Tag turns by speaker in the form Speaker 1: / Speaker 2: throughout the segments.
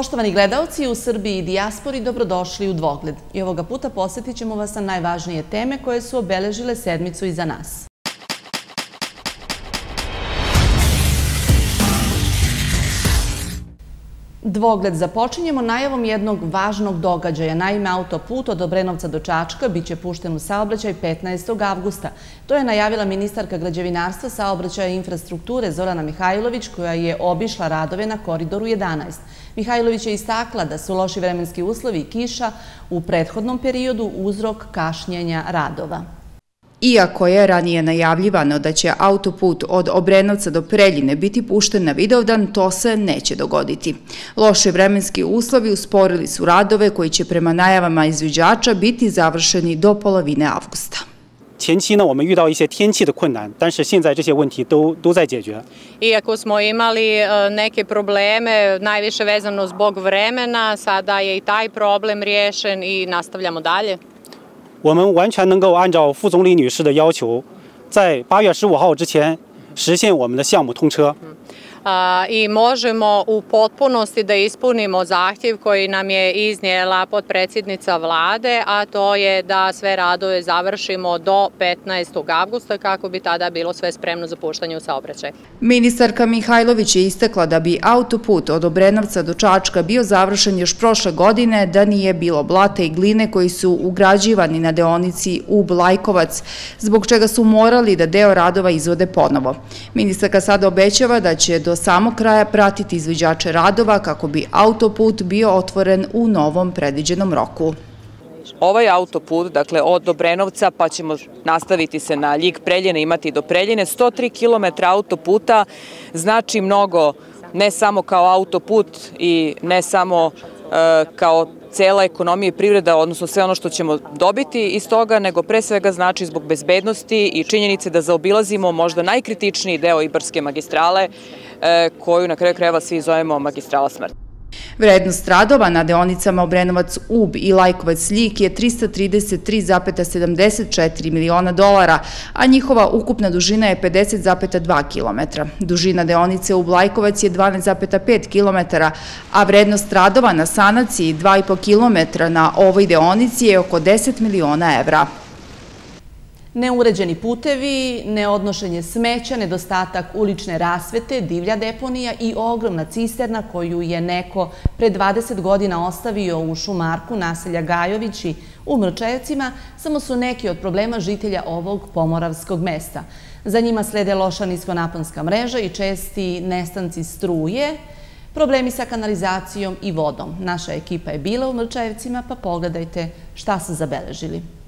Speaker 1: Poštovani gledalci, u Srbiji i dijaspori dobrodošli u Dvogled. I ovoga puta posjetit ćemo vas na najvažnije teme koje su obeležile sedmicu iza nas. Dvogled započinjemo najavom jednog važnog događaja. Naime, autoput od Obrenovca do Čačka bit će pušten u saobraćaj 15. avgusta. To je najavila ministarka građevinarstva saobraćaja i infrastrukture Zorana Mihajlović koja je obišla radove na koridoru 11. Mihajlović je istakla da su loši vremenski uslovi i kiša u prethodnom periodu uzrok kašnjenja radova.
Speaker 2: Iako je ranije najavljivano da će autoput od Obrenovca do Preljine biti pušten na Vidovdan, to se neće dogoditi. Loše vremenski uslovi usporili su radove koji će prema najavama izviđača biti završeni do polovine avgusta.
Speaker 3: 前期呢，我们遇到一些天气的困难，但是现在这些问题都都在解决。
Speaker 4: Iako smo imali neke probleme, najviše vezano zbog vremena, sada je i taj problem riješen i nastavljamo dalje.
Speaker 3: 我们完全能够按照副总理女士的要求，在八月十五号之前实现我们的项目通车。
Speaker 4: I možemo u potpunosti da ispunimo zahtjev koji nam je iznijela podpredsjednica vlade, a to je da sve radove završimo do 15. augusta kako bi tada bilo sve spremno za puštanje u saobraćaj.
Speaker 2: Ministarka Mihajlović je istakla da bi autoput od Obrenovca do Čačka bio završen još prošle godine, da nije bilo blata i gline koji su ugrađivani na deonici u Blajkovac, zbog čega su morali da deo radova izvode ponovo. Ministarka sada obećava da će do do samog kraja pratiti izviđače radova kako bi autoput bio otvoren u novom predviđenom roku.
Speaker 5: Ovaj autoput, dakle od Dobrenovca pa ćemo nastaviti se na Ljig Preljene, imati do Preljene, 103 km autoputa znači mnogo ne samo kao autoput i ne samo e, kao cela ekonomija i privreda, odnosno sve ono što ćemo dobiti iz toga, nego pre svega znači zbog bezbednosti i činjenice da zaobilazimo možda najkritičniji deo Ibarske magistrale, e, koju na kraju krajeva svi zovemo magistrala smrti.
Speaker 2: Vrednost radova na deonicama Obrenovac-Ub i Lajkovac-Ljik je 333,74 miliona dolara, a njihova ukupna dužina je 50,2 kilometra. Dužina deonice Ub-Lajkovac je 12,5 kilometara, a vrednost radova na sanaciji 2,5 kilometra na ovoj deonici je oko 10 miliona evra.
Speaker 1: Neuređeni putevi, neodnošenje smeća, nedostatak ulične rasvete, divlja deponija i ogromna cisterna koju je neko pre 20 godina ostavio u šumarku naselja Gajovići u Mrčajevcima, samo su neki od problema žitelja ovog pomoravskog mesta. Za njima slede loša niskonaponska mreža i česti nestanci struje, problemi sa kanalizacijom i vodom. Naša ekipa je bila u Mrčajevcima, pa pogledajte šta su zabeležili.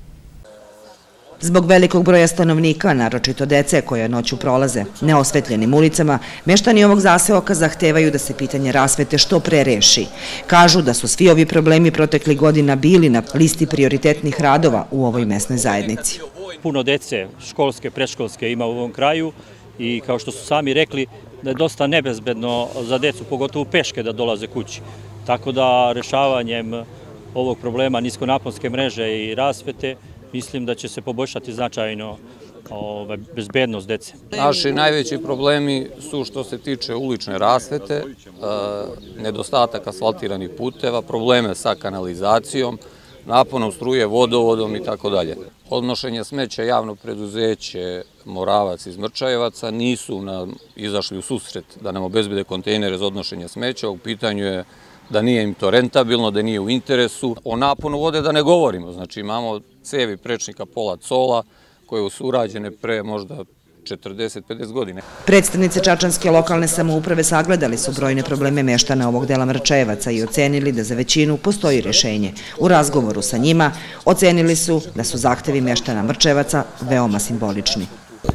Speaker 6: Zbog velikog broja stanovnika, naročito dece koje noću prolaze neosvetljenim ulicama, meštani ovog zaseoka zahtevaju da se pitanje rasvete što pre reši. Kažu da su svi ovi problemi protekli godina bili na listi prioritetnih radova u ovoj mesnoj zajednici.
Speaker 7: Puno dece školske, preškolske ima u ovom kraju i kao što su sami rekli da je dosta nebezbedno za decu, pogotovo peške da dolaze kući. Tako da rešavanjem ovog problema niskonaponske mreže i rasvete mislim da će se poboljšati značajno ovaj, bezbednost dece.
Speaker 8: Naši najveći problemi su što se tiče ulične rasvete, e, nedostatak asfaltiranih puteva, probleme sa kanalizacijom, naponom struje, vodovodom i tako dalje. Odnošenje smeća javno preduzeće Moravac iz Mrčajevaca nisu izašli u susret da nam obezbede kontejnere za odnošenje smeća. U pitanju je da nije im to rentabilno, da nije u interesu. O naponu vode da ne govorimo, znači imamo cevi prečnika pola cola koje su urađene pre možda 40-50 godine.
Speaker 6: Predstavnice Čačanske lokalne samouprave sagledali su brojne probleme meštana ovog dela Mrčevaca i ocenili da za većinu postoji rešenje. U razgovoru sa njima ocenili su da su zahtevi meštana Mrčevaca veoma simbolični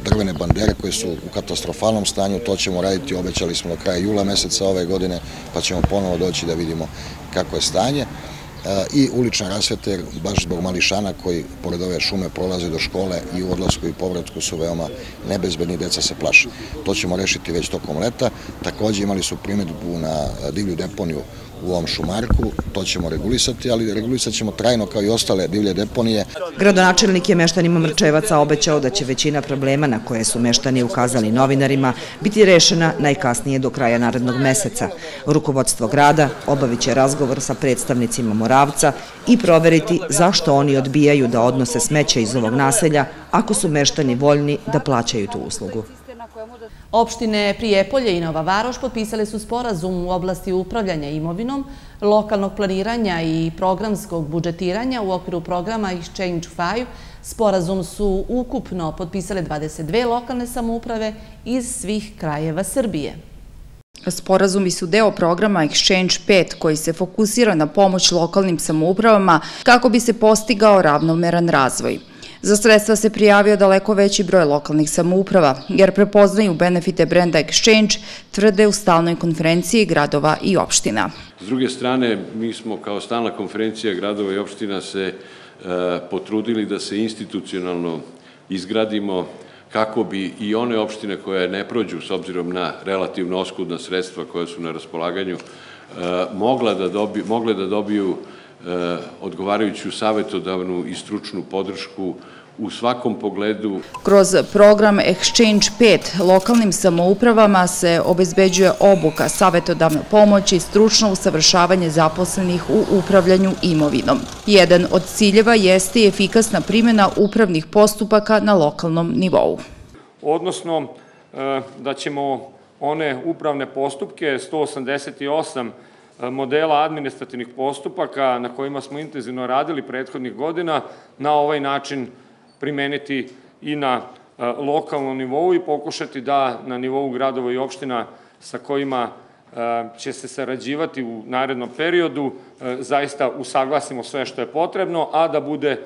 Speaker 9: drvene bandere koje su u katastrofalnom stanju, to ćemo raditi, obećali smo do kraja jula meseca ove godine, pa ćemo ponovo doći da vidimo kako je stanje. E, I ulična rasvete, baš zbog mališana koji pored ove šume prolaze do škole i u odlasku i povratku su veoma nebezbedni, deca se plaše. To ćemo rešiti već tokom leta. Također imali su primjedbu na divlju deponiju u ovom šumarku, to ćemo regulisati, ali regulisat ćemo trajno kao i ostale divlje deponije.
Speaker 6: Gradonačelnik je meštanima Mrčevaca obećao da će većina problema na koje su meštani ukazali novinarima biti rešena najkasnije do kraja narednog meseca. Rukovodstvo grada obavit će razgovor sa predstavnicima Moravca i proveriti zašto oni odbijaju da odnose smeće iz ovog naselja ako su meštani voljni da plaćaju tu uslugu.
Speaker 1: Opštine Prijepolje i Nova Varoš potpisali su sporazum u oblasti upravljanja imovinom, lokalnog planiranja i programskog budžetiranja u okviru programa Exchange 5. Sporazum su ukupno potpisale 22 lokalne samouprave iz svih krajeva Srbije.
Speaker 2: Sporazumi su deo programa Exchange 5 koji se fokusira na pomoć lokalnim samoupravama kako bi se postigao ravnomeran razvoj. Za sredstva se prijavio daleko veći broj lokalnih samouprava, jer prepoznaju benefite brenda Exchange, tvrde u stalnoj konferenciji gradova i opština.
Speaker 10: S druge strane, mi smo kao stalna konferencija gradova i opština se e, potrudili da se institucionalno izgradimo kako bi i one opštine koje ne prođu s obzirom na relativno oskudna sredstva koja su na raspolaganju, e, mogle da dobiju odgovarajuću savjetodavnu i stručnu podršku u svakom pogledu.
Speaker 2: Kroz program Exchange 5 lokalnim samoupravama se obezbeđuje obuka, savjetodavna pomoć i stručno usavršavanje zaposlenih u upravljanju imovinom. Jedan od ciljeva jeste i efikasna primjena upravnih postupaka na lokalnom nivou.
Speaker 11: Odnosno e, da ćemo one upravne postupke, 188 e, modela administrativnih postupaka na kojima smo intenzivno radili prethodnih godina, na ovaj način primeniti i na e, lokalnom nivou i pokušati da na nivou gradova i opština sa kojima e, će se sarađivati u narednom periodu, e, zaista usaglasimo sve što je potrebno, a da bude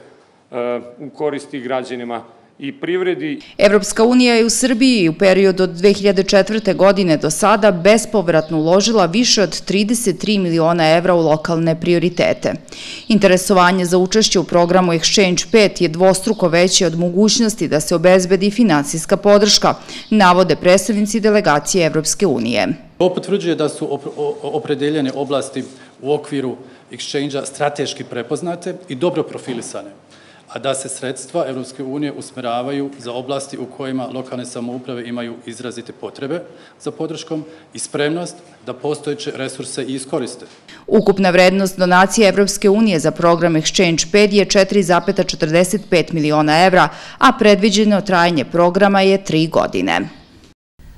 Speaker 11: u koristi građanima i privredi.
Speaker 2: Evropska unija je u Srbiji u periodu od 2004. godine do sada bespovratno uložila više od 33 miliona evra u lokalne prioritete. Interesovanje za učešće u programu Exchange 5 je dvostruko veće od mogućnosti da se obezbedi financijska podrška, navode predstavnici delegacije Evropske unije.
Speaker 12: Ovo potvrđuje da su opredeljene oblasti u okviru Exchange-a strateški prepoznate i dobro profilisane a da se sredstva Evropske unije usmeravaju za oblasti u kojima lokalne samouprave imaju izrazite potrebe za podrškom i spremnost da postojeće resurse iskoriste.
Speaker 2: Ukupna vrednost donacije Evropske unije za program Exchange 5 je 4,45 miliona evra, a predviđeno trajanje programa je 3 godine.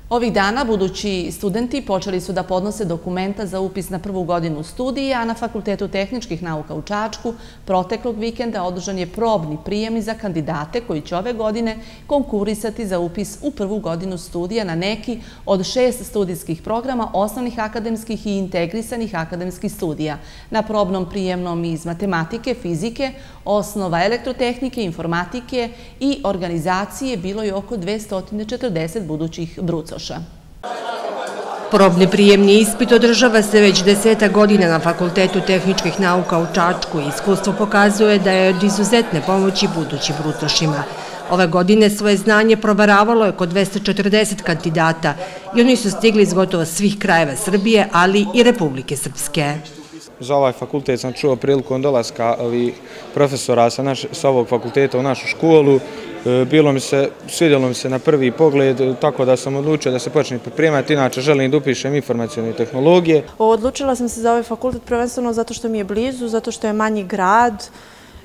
Speaker 1: Ovih dana budući studenti počeli su da podnose dokumenta za upis na prvu godinu studije, a na Fakultetu tehničkih nauka u Čačku proteklog vikenda održan je probni prijemni za kandidate koji će ove godine konkurisati za upis u prvu godinu studija na neki od šest studijskih programa osnovnih akademskih i integrisanih akademskih studija. Na probnom prijemnom iz matematike, fizike, osnova elektrotehnike, informatike i organizacije bilo je oko 240 budućih brucoša.
Speaker 13: Probni prijemni ispit održava se već deseta godina na Fakultetu tehničkih nauka u Čačku. Iskustvo pokazuje da je od izuzetne pomoći budućim brutošima. Ove godine svoje znanje probaravalo je kod 240 kandidata i oni su stigli iz gotovo svih krajeva Srbije, ali i Republike Srpske
Speaker 14: za ovaj fakultet sam čuo prilikom dolaska profesora sa ovog fakulteta u našu školu. E, bilo mi se, svidjelo mi se na prvi pogled, tako da sam odlučio da se počne pripremati, inače želim da upišem informacijone tehnologije.
Speaker 15: Odlučila sam se za ovaj fakultet prvenstveno zato što mi je blizu, zato što je manji grad,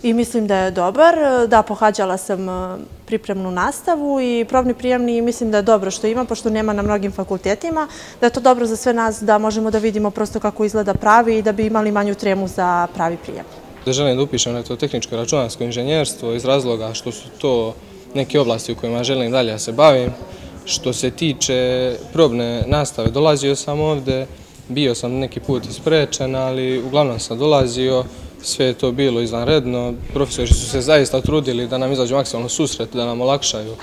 Speaker 15: i mislim da je dobar. Da, pohađala sam pripremnu nastavu i probni prijemni mislim da je dobro što ima, pošto nema na mnogim fakultetima, da je to dobro za sve nas da možemo da vidimo prosto kako izgleda pravi i da bi imali manju tremu za pravi prijem.
Speaker 14: Da želim da upišem na to tehničko računarsko inženjerstvo iz razloga što su to neke oblasti u kojima želim dalje da se bavim. Što se tiče probne nastave, dolazio sam ovde, bio sam neki put isprečen, ali uglavnom sam dolazio, sve je to bilo izvanredno. Profesori su se zaista trudili da nam izađu maksimalno susret, da nam olakšaju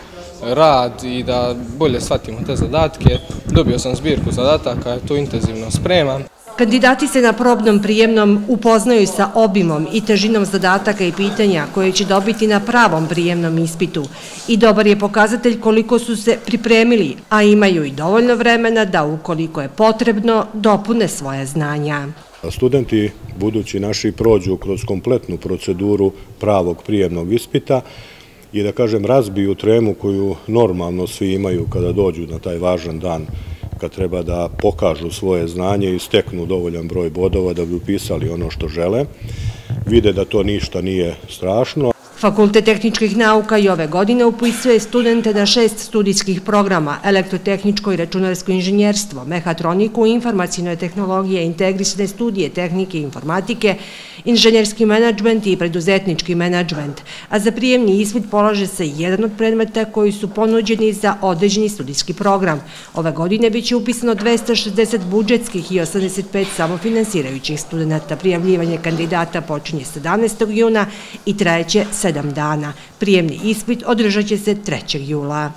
Speaker 14: rad i da bolje shvatimo te zadatke. Dobio sam zbirku zadataka, to intenzivno spremam.
Speaker 13: Kandidati se na probnom prijemnom upoznaju sa obimom i težinom zadataka i pitanja koje će dobiti na pravom prijemnom ispitu i dobar je pokazatelj koliko su se pripremili, a imaju i dovoljno vremena da ukoliko je potrebno dopune svoje znanja.
Speaker 16: Studenti, budući naši, prođu kroz kompletnu proceduru pravog prijemnog ispita i da kažem razbiju tremu koju normalno svi imaju kada dođu na taj važan dan kad treba da pokažu svoje znanje i steknu dovoljan broj bodova da bi upisali ono što žele. Vide da to ništa nije strašno.
Speaker 13: Fakultet tehničkih nauka i ove godine upisuje studente na šest studijskih programa elektrotehničko i računarsko inženjerstvo, mehatroniku, informacijne tehnologije, integrisne studije, tehnike i informatike, inženjerski menadžment i preduzetnički menadžment, a za prijemni ispit polaže se jedan od predmeta koji su ponuđeni za određeni studijski program. Ove godine biće upisano 260 budžetskih i 85 samofinansirajućih studenta. Prijavljivanje kandidata počinje 17. juna i trajeće 7 dana. Prijemni ispit održat će se 3. jula.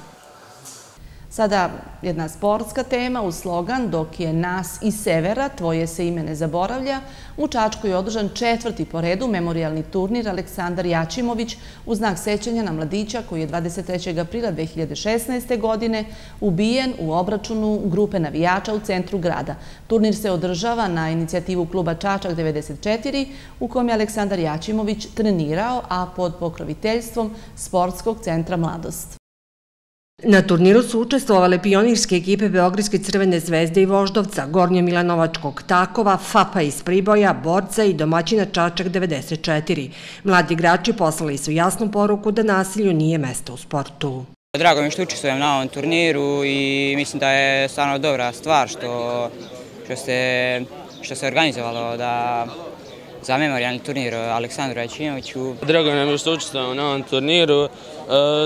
Speaker 1: Sada jedna sportska tema u slogan Dok je nas i severa, tvoje se ime ne zaboravlja. U Čačku je održan četvrti po redu memorialni turnir Aleksandar Jačimović u znak sećanja na mladića koji je 23. aprila 2016. godine ubijen u obračunu grupe navijača u centru grada. Turnir se održava na inicijativu kluba Čačak 94 u kojem je Aleksandar Jačimović trenirao, a pod pokroviteljstvom Sportskog centra Mladost.
Speaker 13: Na turniru su učestvovale pionirske ekipe Beogradske crvene zvezde i Voždovca, Gornje Milanovačkog Takova, FAPA iz Priboja, Borca i domaćina Čačak 94. Mladi igrači poslali su jasnu poruku da nasilju nije mesto u sportu.
Speaker 17: Drago mi što učestvujem na ovom turniru i mislim da je stvarno dobra stvar što se organizovalo da za memorialni turnir Aleksandru Jačinoviću.
Speaker 18: Drago nam je što učestvamo na ovom turniru, e,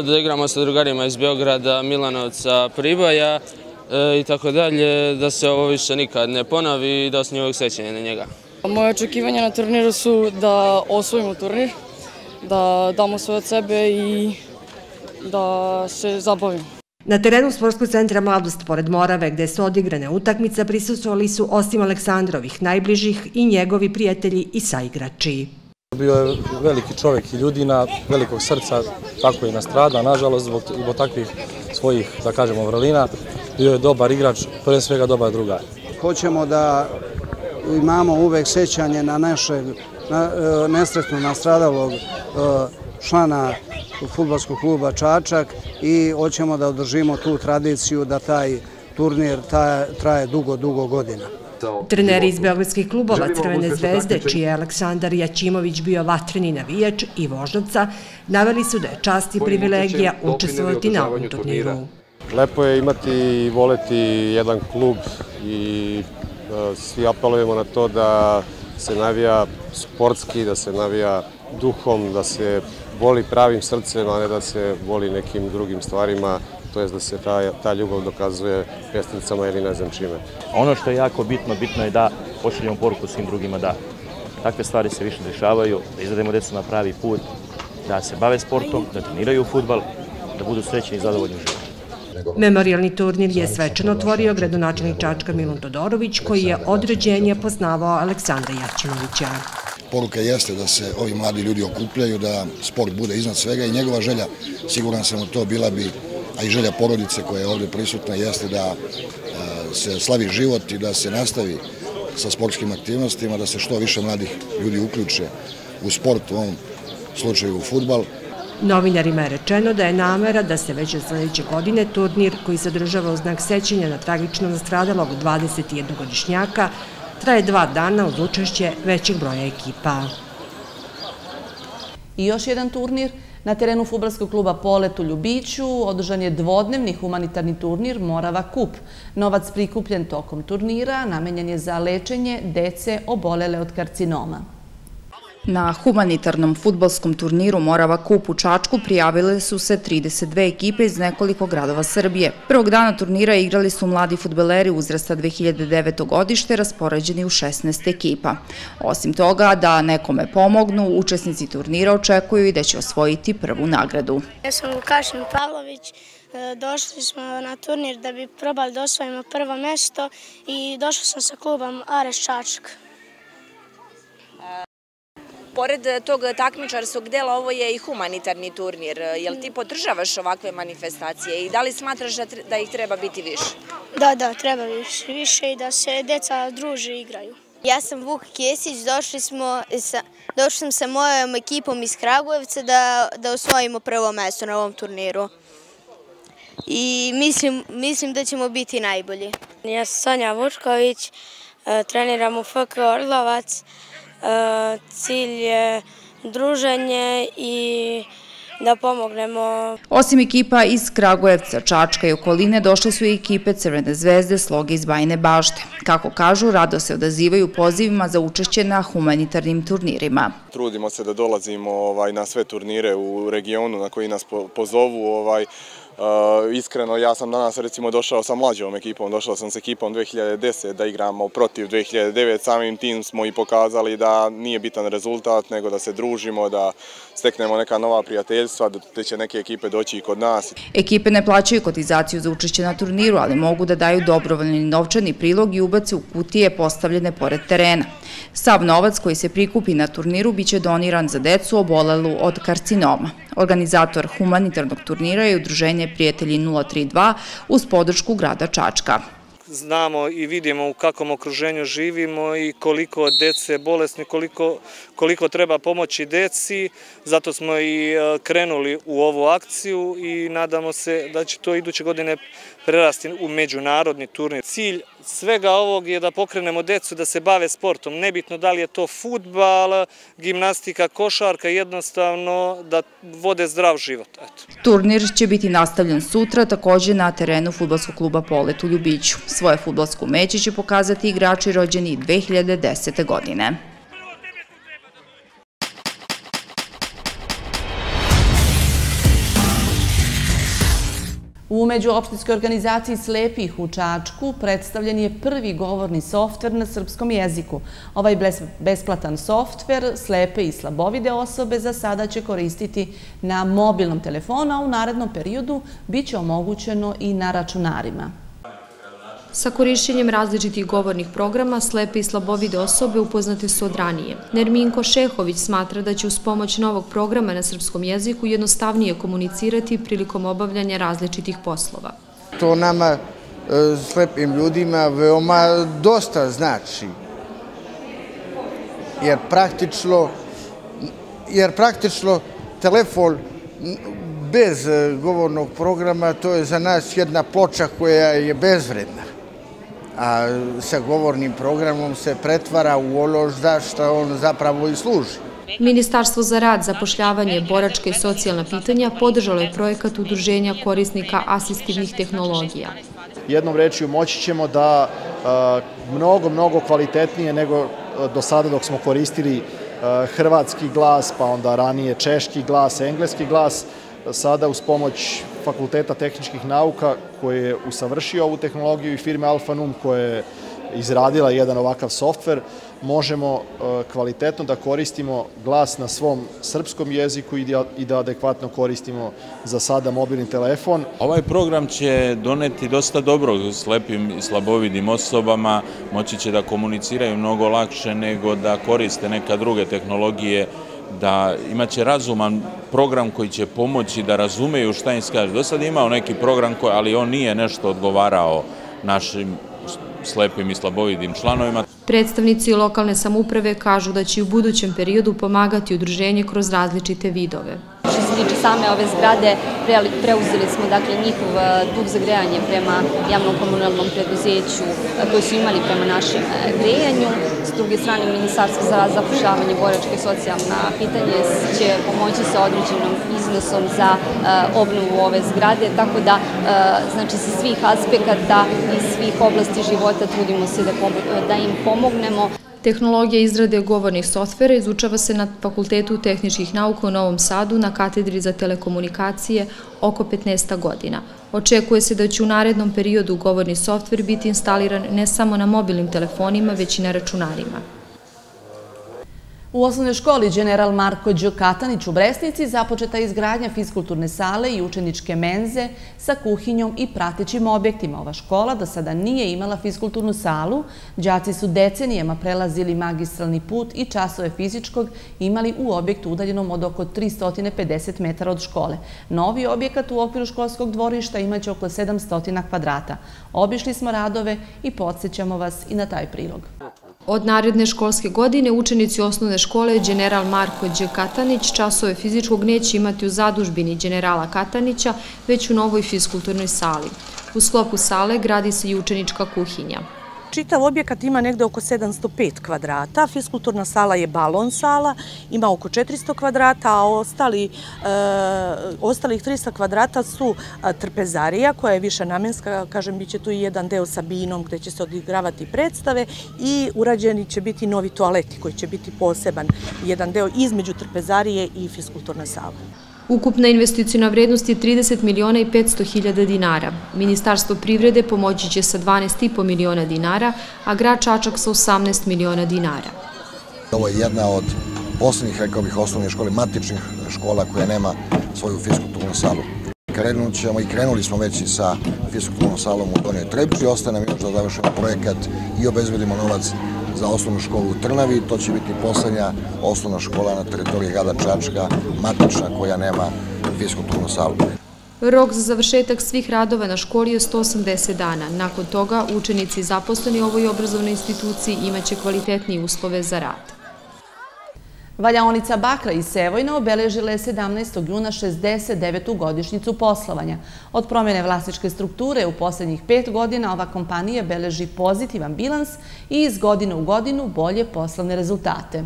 Speaker 18: da igramo sa drugarima iz Beograda, Milanovca, Pribaja e, i tako dalje, da se ovo više nikad ne ponavi i da osnije ovog sećanja na njega.
Speaker 19: Moje očekivanja na turniru su da osvojimo turnir, da damo sve od sebe i da se zabavimo.
Speaker 13: Na terenu Sportskog centra Mladost, pored Morave, gde su odigrane utakmice, prisustovali su osim Aleksandrovih najbližih i njegovi prijatelji i saigrači.
Speaker 20: Bio je veliki čovjek i ljudina, velikog srca, tako i nastrada, nažalost, zbog takvih svojih, da kažemo, vrlina. Bio je dobar igrač, prije svega dobar drugar.
Speaker 21: Hoćemo da imamo uvek sećanje na našeg e, nesretno nastradalog e, člana futbolskog kluba Čačak i hoćemo da održimo tu tradiciju da taj turnir traje dugo, dugo godina.
Speaker 13: Treneri iz Beogradskih klubova Crvene zvezde, čiji je Aleksandar Jačimović bio vatreni navijač i voždovca, naveli su da je čast i privilegija učestvovati na ovom turniru.
Speaker 22: Lepo je imati i voleti jedan klub i e, svi apelujemo na to da se navija sportski, da se navija duhom, da se voli pravim srcem, a ne da se voli nekim drugim stvarima, to je da se ta ljubav dokazuje pjesnicama ili ne znam čime.
Speaker 23: Ono što je jako bitno, bitno je da pošaljemo poruku svim drugima da takve stvari se više dešavaju, da izvedemo decu na pravi put, da se bave sportom, da treniraju futbal, da budu srećni i zadovoljni u životu.
Speaker 13: Memorialni turnir je svečano otvorio gradonačelnik Čačka Milun Todorović, koji je od rođenja poznavao Aleksandra Jačinovića
Speaker 9: poruka jeste da se ovi mladi ljudi okupljaju, da sport bude iznad svega i njegova želja, siguran sam u to, bila bi, a i želja porodice koja je ovdje prisutna, jeste da e, se slavi život i da se nastavi sa sportskim aktivnostima, da se što više mladih ljudi uključe u sport, u ovom slučaju u futbal.
Speaker 13: Novinarima je rečeno da je namera da se već od sljedeće godine turnir koji sadržava u znak sećenja na tragično nastradalog 21-godišnjaka traje dva dana uz učešće većeg broja ekipa.
Speaker 1: I još jedan turnir. Na terenu futbolskog kluba Polet u Ljubiću održan je dvodnevni humanitarni turnir Morava Kup. Novac prikupljen tokom turnira namenjen je za lečenje dece obolele od karcinoma.
Speaker 2: Na humanitarnom futbalskom turniru Morava Kup u Čačku prijavile su se 32 ekipe iz nekoliko gradova Srbije. Prvog dana turnira igrali su mladi futbeleri uzrasta 2009. godište raspoređeni u 16 ekipa. Osim toga, da nekome pomognu, učesnici turnira očekuju i da će osvojiti prvu nagradu.
Speaker 24: Ja sam Lukašin Pavlović, e, došli smo na turnir da bi probali da osvojimo prvo mesto i došao sam sa klubom Ares Čačak
Speaker 25: pored tog takmičarskog dela, ovo je i humanitarni turnir. Jel ti podržavaš ovakve manifestacije i da li smatraš da ih treba biti više?
Speaker 24: Da, da, treba više i da se deca druže i igraju. Ja sam Vuk Kjesić, došli smo sa, došli sam sa mojom ekipom iz Kragujevca da, da osvojimo prvo mesto na ovom turniru. I mislim, mislim da ćemo biti najbolji.
Speaker 26: Ja sam Sanja Vučković, e, treniram u FK Orlovac. E, cilj je druženje i da pomognemo.
Speaker 2: Osim ekipa iz Kragujevca, Čačka i okoline, došle su i ekipe Crvene zvezde, sloge iz Bajne bašte. Kako kažu, rado se odazivaju pozivima za učešće na humanitarnim turnirima.
Speaker 27: Trudimo se da dolazimo ovaj, na sve turnire u regionu na koji nas pozovu. Ovaj, Uh, iskreno, ja sam danas recimo došao sa mlađom ekipom, došao sam s ekipom 2010 da igramo protiv 2009, samim tim smo i pokazali da nije bitan rezultat, nego da se družimo, da steknemo neka nova prijateljstva, da će neke ekipe doći i kod nas.
Speaker 2: Ekipe ne plaćaju kotizaciju za učešće na turniru, ali mogu da daju dobrovoljni novčani prilog i ubace u kutije postavljene pored terena. Sav novac koji se prikupi na turniru biće doniran za decu obolelu od karcinoma. Organizator humanitarnog turnira je udruženje Prijatelji 032 uz podršku grada Čačka
Speaker 28: znamo i vidimo u kakvom okruženju živimo i koliko dece je bolesni, koliko, koliko treba pomoći deci. Zato smo i e, krenuli u ovu akciju i nadamo se da će to iduće godine prerasti u međunarodni turnir. Cilj svega ovog je da pokrenemo decu da se bave sportom. Nebitno da li je to futbal, gimnastika, košarka, jednostavno da vode zdrav život.
Speaker 2: Turnir će biti nastavljen sutra također na terenu futbalskog kluba Polet u Ljubiću. Svoje futbolsko meće će pokazati igrači rođeni 2010. godine.
Speaker 1: U međuopštinskoj organizaciji Slepih u Čačku predstavljen je prvi govorni softver na srpskom jeziku. Ovaj besplatan softver slepe i slabovide osobe za sada će koristiti na mobilnom telefonu, a u narednom periodu bit će omogućeno i na računarima.
Speaker 29: Sa korišćenjem različitih govornih programa, slepe i slabovide osobe upoznate su od ranije. Nerminko Šehović smatra da će uz pomoć novog programa na srpskom jeziku jednostavnije komunicirati prilikom obavljanja različitih poslova.
Speaker 30: To nama, e, slepim ljudima, veoma dosta znači. Jer praktično, jer praktično telefon bez e, govornog programa, to je za nas jedna ploča koja je bezvredna a sa govornim programom se pretvara u olož za što on zapravo i služi.
Speaker 29: Ministarstvo za rad, zapošljavanje, boračke i socijalna pitanja podržalo je projekat udruženja korisnika asistivnih tehnologija.
Speaker 31: Jednom rečiju moći ćemo da mnogo, mnogo kvalitetnije nego do sada dok smo koristili hrvatski glas, pa onda ranije češki glas, engleski glas, sada uz pomoć Fakulteta tehničkih nauka koji je usavršio ovu tehnologiju i firme Alfanum koja je izradila jedan ovakav softver, možemo e, kvalitetno da koristimo glas na svom srpskom jeziku i da adekvatno koristimo za sada mobilni telefon.
Speaker 32: Ovaj program će doneti dosta dobro slepim i slabovidim osobama, moći će da komuniciraju mnogo lakše nego da koriste neka druge tehnologije da imaće razuman program koji će pomoći da razumeju šta im skaže. Do sada imao neki program, koji, ali on nije nešto odgovarao našim slepim i slabovidim članovima.
Speaker 29: Predstavnici lokalne samuprave kažu da će u budućem periodu pomagati udruženje kroz različite vidove.
Speaker 33: Se tiče same ove zgrade, preuzeli smo dakle, njihov e, dug za grejanje prema javnom komunalnom preduzeću e, koji su imali prema našem e, grejanju. S druge strane, Ministarstvo za zapošljavanje boračke i socijalna pitanje će pomoći sa određenom iznosom za obnovu ove zgrade, tako da znači, sa svih aspekata i svih oblasti života trudimo se da, da im pomognemo.
Speaker 29: Tehnologija izrade govornih softvera izučava se na Fakultetu tehničkih nauka u Novom Sadu na katedri za telekomunikacije oko 15 godina. Očekuje se da će u narednom periodu govorni softver biti instaliran ne samo na mobilnim telefonima, već i na računarima.
Speaker 1: U osnovnoj školi General Marko Đokatanić u Bresnici započeta je izgradnja fiskulturne sale i učeničke menze sa kuhinjom i pratećim objektima. Ova škola do sada nije imala fiskulturnu salu. Đaci su decenijama prelazili magistralni put i časove fizičkog imali u objektu udaljenom od oko 350 metara od škole. Novi objekat u okviru školskog dvorišta imaće oko 700 kvadrata. Obišli smo radove i podsjećamo vas i na taj prilog.
Speaker 29: Od naredne školske godine učenici osnovne škole General Marko Đ. Katanić časove fizičkog neće imati u zadužbini Generala Katanića, već u novoj fiskulturnoj sali. U sklopu sale gradi se i učenička kuhinja.
Speaker 34: Čitav objekat ima negde oko 705 kvadrata, fiskulturna sala je balon sala, ima oko 400 kvadrata, a ostali, e, ostalih 300 kvadrata su e, trpezarija koja je više namenska, kažem, bit će tu i jedan deo sa binom gde će se odigravati predstave i urađeni će biti novi toaleti koji će biti poseban jedan deo između trpezarije i fiskulturne sale.
Speaker 29: Ukupna investicijna vrednost je 30 miliona i 500 hiljada dinara. Ministarstvo privrede pomoći će sa 12,5 miliona dinara, a grad Čačak sa 18 miliona dinara.
Speaker 9: Ovo je jedna od posljednjih, rekao bih, osnovnih školi, matičnih škola koja nema svoju fiskulturnu salu. Krenut ćemo i krenuli smo već i sa fiskulturnom salom u Donjoj Trepči. Ostaje nam još da završimo projekat i obezbedimo novac za osnovnu školu u Trnavi. To će biti poslednja osnovna škola na teritoriji grada Čačka, matična koja nema fiskulturnu salu.
Speaker 29: Rok za završetak svih radova na školi je 180 dana. Nakon toga učenici zaposleni u ovoj obrazovnoj instituciji imaće kvalitetnije uslove za rad.
Speaker 1: Valjaonica Bakra iz Sevojna obeležila je 17. juna 69. godišnicu poslovanja. Od promjene vlasničke strukture u posljednjih pet godina ova kompanija beleži pozitivan bilans i iz godine u godinu bolje poslovne rezultate.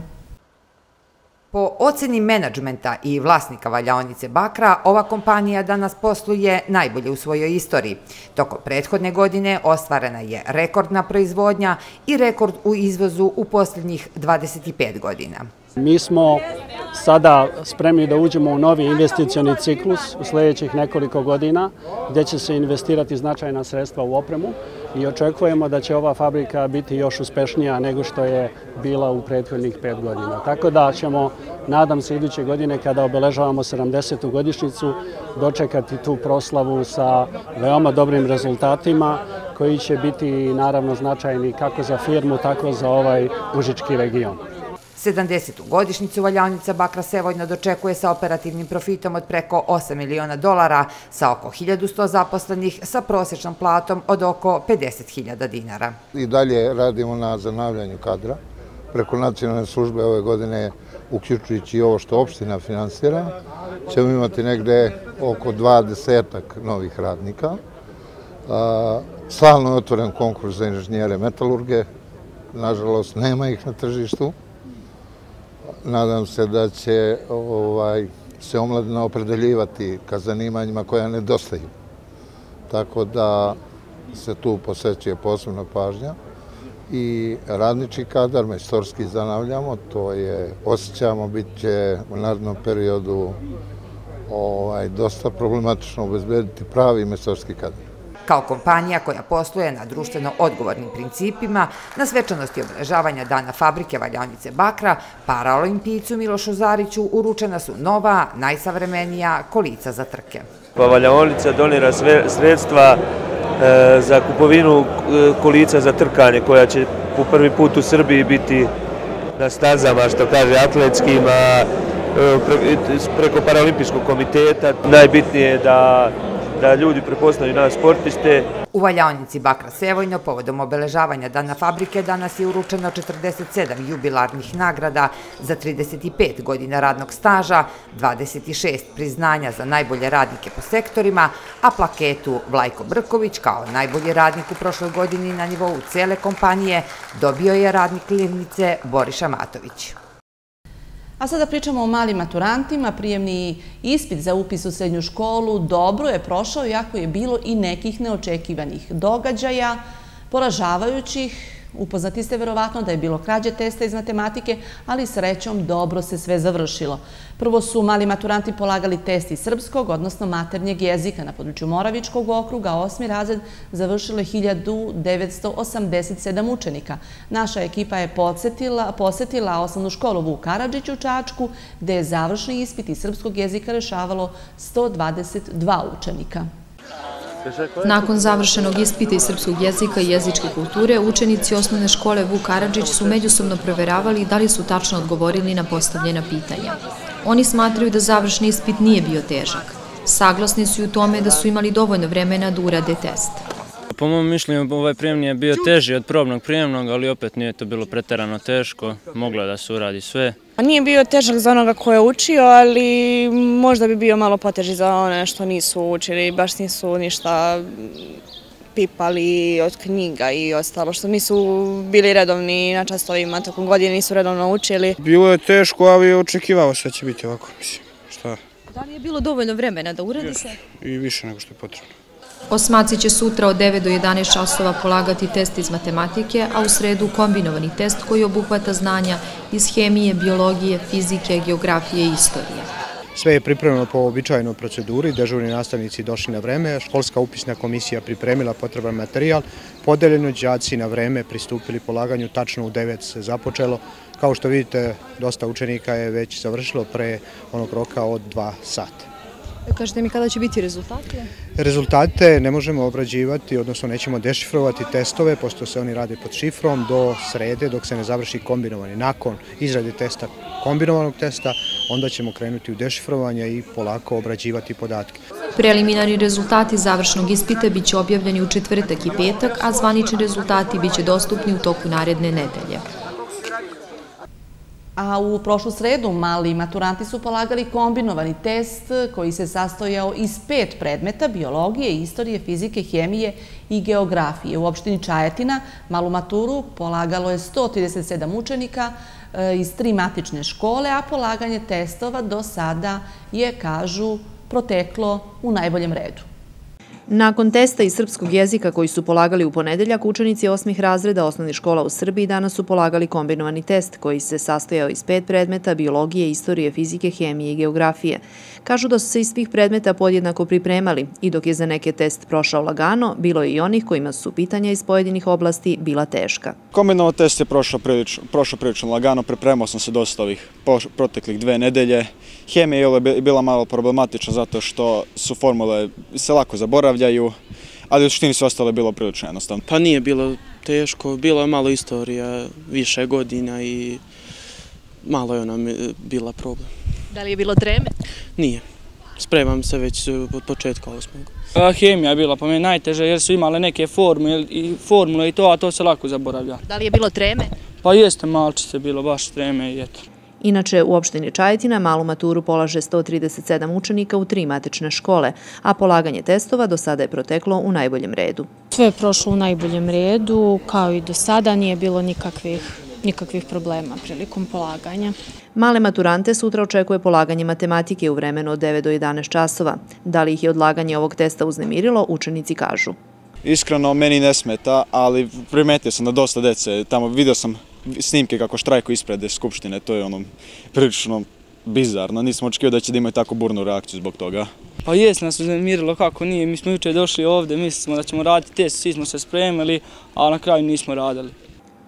Speaker 35: Po oceni menadžmenta i vlasnika Valjaonice Bakra, ova kompanija danas posluje najbolje u svojoj istoriji. Toko prethodne godine ostvarena je rekordna proizvodnja i rekord u izvozu u posljednjih 25 godina.
Speaker 36: Mi smo sada spremni da uđemo u novi investicioni ciklus u sljedećih nekoliko godina gdje će se investirati značajna sredstva u opremu i očekujemo da će ova fabrika biti još uspešnija nego što je bila u prethodnih pet godina. Tako da ćemo, nadam se, iduće godine kada obeležavamo 70. godišnicu, dočekati tu proslavu sa veoma dobrim rezultatima koji će biti naravno značajni kako za firmu, tako za ovaj užički region.
Speaker 35: 70. godišnicu Valjavnica Bakra Sevojna dočekuje sa operativnim profitom od preko 8 miliona dolara, sa oko 1100 zaposlenih, sa prosječnom platom od oko 50.000 dinara.
Speaker 37: I dalje radimo na zanavljanju kadra. Preko nacionalne službe ove godine, uključujući i ovo što opština finansira, ćemo imati negde oko 20 novih radnika. Slavno je otvoren konkurs za inženjere metalurge. Nažalost, nema ih na tržištu nadam se da će ovaj, se omladina opredeljivati ka zanimanjima koja nedostaju. Tako da se tu posećuje posebna pažnja i radnički kadar, majstorski zanavljamo, to je, osjećamo, bit će u narodnom periodu ovaj, dosta problematično obezbediti pravi majstorski kadar.
Speaker 35: Kao kompanija koja posluje na društveno odgovornim principima, na svečanosti obležavanja dana fabrike Valjanice Bakra, paraolimpijicu Milošu Zariću uručena su nova, najsavremenija kolica za trke.
Speaker 38: Pa Valjaonica donira sredstva e, za kupovinu e, kolica za trkanje koja će po prvi put u Srbiji biti na stazama, što kaže atletskima, e, preko Paralimpijskog komiteta. Najbitnije je da da ljudi prepoznaju naš sportiste.
Speaker 35: U Valjaonici Bakra Sevojno, povodom obeležavanja Dana fabrike, danas je uručeno 47 jubilarnih nagrada za 35 godina radnog staža, 26 priznanja za najbolje radnike po sektorima, a plaketu Vlajko Brković kao najbolji radnik u prošloj godini na nivou cele kompanije dobio je radnik Livnice Boriša Matović.
Speaker 1: A sada pričamo o malim maturantima. Prijemni ispit za upis u srednju školu dobro je prošao, iako je bilo i nekih neočekivanih događaja, poražavajućih, Upoznati ste verovatno da je bilo krađe testa iz matematike, ali srećom dobro se sve završilo. Prvo su mali maturanti polagali test iz srpskog, odnosno maternjeg jezika na području Moravičkog okruga, osmi razred završilo je 1987 učenika. Naša ekipa je posetila osnovnu školu Vuk Karadžić u Čačku, gde je završni ispit iz srpskog jezika rešavalo 122 učenika.
Speaker 29: Nakon završenog ispita iz srpskog jezika i jezičke kulture, učenici osnovne škole Vuk Karadžić su međusobno proveravali da li su tačno odgovorili na postavljena pitanja. Oni smatraju da završni ispit nije bio težak. Saglasni su i u tome da su imali dovoljno vremena da urade test
Speaker 39: po mom mišljenju ovaj prijem nije bio teži od probnog prijemnog, ali opet nije to bilo preterano teško, moglo da se uradi sve.
Speaker 40: Pa nije bio težak za onoga ko je učio, ali možda bi bio malo poteži za one što nisu učili, baš nisu ništa pipali od knjiga i ostalo, što nisu bili redovni na častovima, tokom godine nisu redovno učili.
Speaker 41: Bilo je teško, ali očekivao se da će biti ovako, mislim, šta?
Speaker 28: Da li je bilo dovoljno vremena da uradi se?
Speaker 41: I više nego što je potrebno.
Speaker 29: Osmaci će sutra od 9 do 11 časova polagati test iz matematike, a u sredu kombinovani test koji obuhvata znanja iz hemije, biologije, fizike, geografije i istorije.
Speaker 37: Sve je pripremljeno po običajnoj proceduri, dežurni nastavnici došli na vreme, školska upisna komisija pripremila potreban materijal, podeljeno džaci na vreme pristupili polaganju, tačno u 9 se započelo. Kao što vidite, dosta učenika je već završilo pre onog roka od 2 sata.
Speaker 28: Kažete mi kada će biti rezultate?
Speaker 37: Rezultate ne možemo obrađivati, odnosno nećemo dešifrovati testove, posto se oni rade pod šifrom do srede dok se ne završi kombinovani. Nakon izrade testa kombinovanog testa, onda ćemo krenuti u dešifrovanje i polako obrađivati podatke.
Speaker 29: Preliminarni rezultati završnog ispita biće objavljeni u četvrtak i petak, a zvanični rezultati biće dostupni u toku naredne nedelje.
Speaker 1: A u prošlu sredu mali maturanti su polagali kombinovani test koji se sastojao iz pet predmeta biologije, istorije, fizike, hemije i geografije. U opštini Čajetina malu maturu polagalo je 137 učenika e, iz tri matične škole, a polaganje testova do sada je, kažu, proteklo u najboljem redu.
Speaker 42: Nakon testa iz srpskog jezika koji su polagali u ponedeljak, učenici osmih razreda osnovnih škola u Srbiji danas su polagali kombinovani test koji se sastojao iz pet predmeta biologije, istorije, fizike, hemije i geografije. Kažu da su se iz svih predmeta podjednako pripremali i dok je za neke test prošao lagano, bilo je i onih kojima su pitanja iz pojedinih oblasti bila teška.
Speaker 38: Kombinovan test je prošao prilično lagano, pripremao sam se dosta ovih proteklih dve nedelje. Hemija je bila malo problematična zato što su formule se lako zaboravljaju, ali u suštini sve ostalo je bilo prilično jednostavno.
Speaker 43: Pa nije bilo teško, bilo je malo istorija, više godina i malo je ona bila problem.
Speaker 28: Da li je bilo treme?
Speaker 43: Nije. Spremam se već od početka osmog.
Speaker 39: Hemija je bila po meni najteže jer su imale neke formule i to, a to se lako zaboravlja.
Speaker 28: Da li je bilo treme?
Speaker 39: Pa jeste, malčice bilo baš treme i eto.
Speaker 42: Inače, u opštini Čajetina malu maturu polaže 137 učenika u tri matične škole, a polaganje testova do sada je proteklo u najboljem redu.
Speaker 15: Sve je prošlo u najboljem redu, kao i do sada nije bilo nikakvih nikakvih problema prilikom polaganja.
Speaker 42: Male maturante sutra očekuje polaganje matematike u vremenu od 9 do 11 časova. Da li ih je odlaganje ovog testa uznemirilo, učenici kažu.
Speaker 38: Iskreno, meni ne smeta, ali primetio sam da dosta dece, tamo vidio sam snimke kako štrajku ispred Skupštine, to je ono prilično bizarno. Nismo očekio da će da imaju tako burnu reakciju zbog toga.
Speaker 39: Pa jes nas uznemirilo kako nije. Mi smo juče došli ovde, mislili smo da ćemo raditi test, svi smo se spremili, a na kraju nismo radili.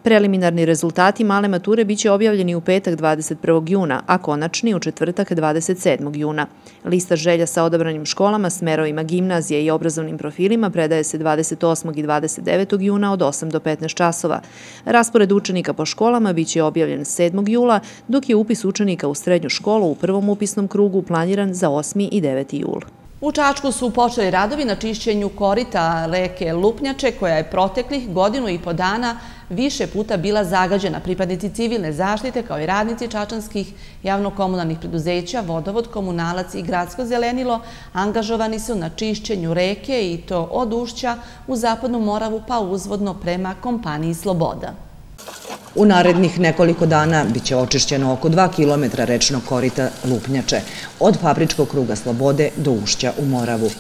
Speaker 42: Preliminarni rezultati male mature biće objavljeni u petak 21. juna, a konačni u četvrtak 27. juna. Lista želja sa odabranim školama, smerovima gimnazije i obrazovnim profilima predaje se 28. i 29. juna od 8 do 15 časova. Raspored učenika po školama biće objavljen 7. jula, dok je upis učenika u srednju školu u prvom upisnom krugu planiran za 8. i 9. jul.
Speaker 1: U Čačku su počeli radovi na čišćenju korita reke Lupnjače, koja je proteklih godinu i po dana više puta bila zagađena. Pripadnici civilne zaštite, kao i radnici čačanskih javnokomunalnih preduzeća, vodovod, komunalac i gradsko zelenilo, angažovani su na čišćenju reke i to od ušća u zapadnu Moravu pa uzvodno prema kompaniji Sloboda.
Speaker 44: U narednih nekoliko dana biće očišćeno oko 2 km rečnog korita Lupnjače, od fabričkog kruga Slobode do ušća u Moravu.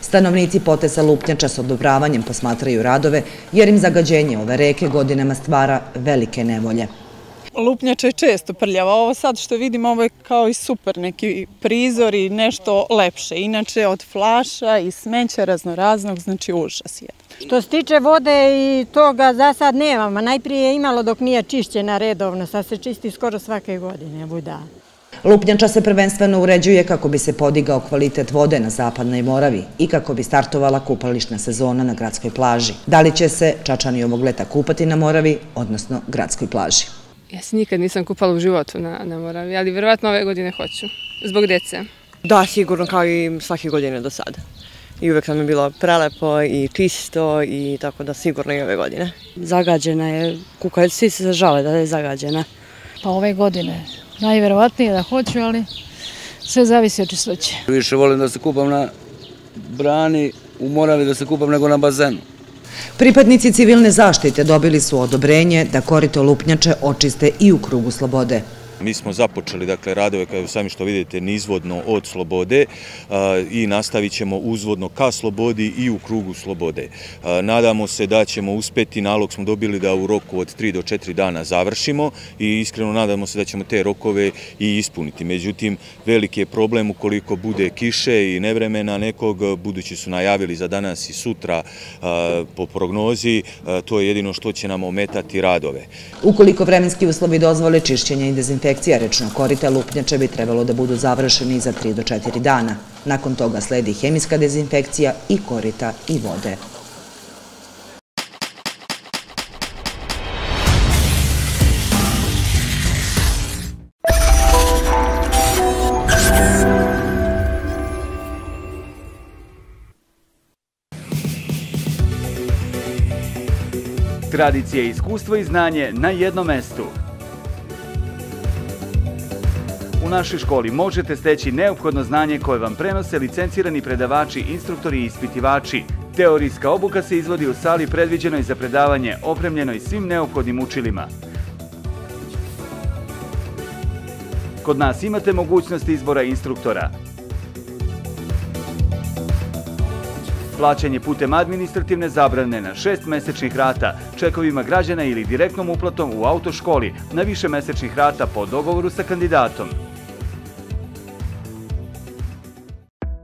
Speaker 44: Stanovnici potesa Lupnjača s odobravanjem posmatraju radove, jer im zagađenje ove reke godinama stvara velike nevolje.
Speaker 45: Lupnjača je često prljava. Ovo sad što vidimo, ovo je kao i super neki prizor i nešto lepše. Inače, od flaša i smeća raznoraznog, znači užas je.
Speaker 46: Što se tiče vode i toga za sad nemamo. Najprije je imalo dok nije čišćena redovno, sad se čisti skoro svake godine, buda.
Speaker 44: Lupnjača se prvenstveno uređuje kako bi se podigao kvalitet vode na zapadnoj Moravi i kako bi startovala kupališna sezona na gradskoj plaži. Da li će se Čačani ovog leta kupati na Moravi, odnosno gradskoj plaži?
Speaker 47: Ja se nikad nisam kupala u životu na Moravi, ali vjerovatno ove godine hoću, zbog dece.
Speaker 48: Da, sigurno kao i svake godine do sada.
Speaker 49: i uvek nam je bilo prelepo i čisto i tako da sigurno i ove godine.
Speaker 50: Zagađena je, kukaju svi se zažale da je zagađena.
Speaker 51: Pa ove godine najverovatnije da hoću, ali sve zavisi od čistoće.
Speaker 52: Više volim da se kupam na brani u Moravi da se kupam nego na bazenu.
Speaker 44: Pripadnici civilne zaštite dobili su odobrenje da korito lupnjače očiste i u krugu slobode.
Speaker 53: Mi smo započeli dakle, radove, kao sami što vidite, nizvodno od slobode i nastavit ćemo uzvodno ka slobodi i u krugu slobode. Nadamo se da ćemo uspeti, nalog smo dobili da u roku od 3 do 4 dana završimo i iskreno nadamo se da ćemo te rokove i ispuniti. Međutim, veliki je problem ukoliko bude kiše i nevremena nekog, budući su najavili za danas i sutra po prognozi, to je jedino što će nam ometati radove.
Speaker 44: Ukoliko vremenski uslovi dozvole čišćenja i dezinfekcije, dezinfekcija rečnog korita lupnjače bi trebalo da budu završeni za 3 do 4 dana. Nakon toga sledi hemijska dezinfekcija i korita i vode.
Speaker 54: Tradicija, iskustvo i znanje na jednom mestu – našoj školi možete steći neophodno znanje koje vam prenose licencirani predavači, instruktori i ispitivači. Teorijska obuka se izvodi u sali predviđenoj za predavanje, opremljenoj svim neophodnim učilima. Kod nas imate mogućnost izbora instruktora. Plaćanje putem administrativne zabrane na šest mesečnih rata, čekovima građana ili direktnom uplatom u autoškoli na više mesečnih rata po dogovoru sa kandidatom.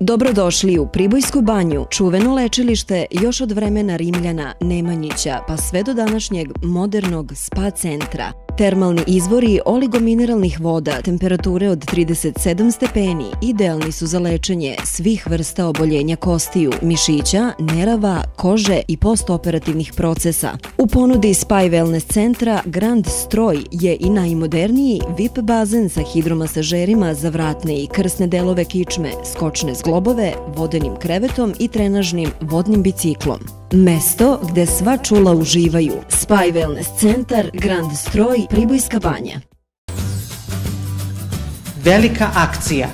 Speaker 55: Dobrodošli u Pribojsku banju, čuveno lečilište još od vremena Rimljana Nemanjića pa sve do današnjeg modernog spa centra. Termalni izvori oligomineralnih voda temperature od 37 stepeni idealni su za lečenje svih vrsta oboljenja kostiju, mišića, nerava, kože i postoperativnih procesa. U ponudi Spy Wellness centra Grand Stroj je i najmoderniji VIP bazen sa hidromasažerima za vratne i krsne delove kičme, skočne zglobove, vodenim krevetom i trenažnim vodnim biciklom. Mesto gde sva čula uživaju. Spy Wellness centar Grand Stroj Pribojska banja.
Speaker 56: Velika akcija.